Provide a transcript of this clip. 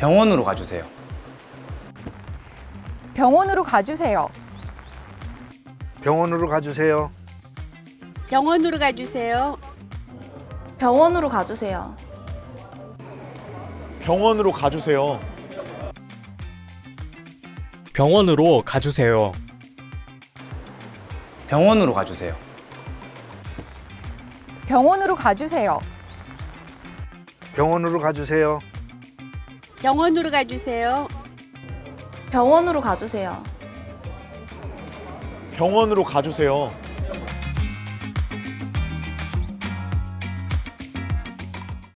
병원으로 가주세요. 병원으로 가주세요. 병원으로 가주세요. 병원으로 가주세요. 병원으로 가주세요. 병원으로 가주세요. 병원으로 가주세요. 병원으로 가주세요. 병원으로 가주세요. 병원으로 가주세요. 병원으로 가주세요. 병원으로 가주세요. 병원으로 가주세요.